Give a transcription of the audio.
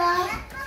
Lola.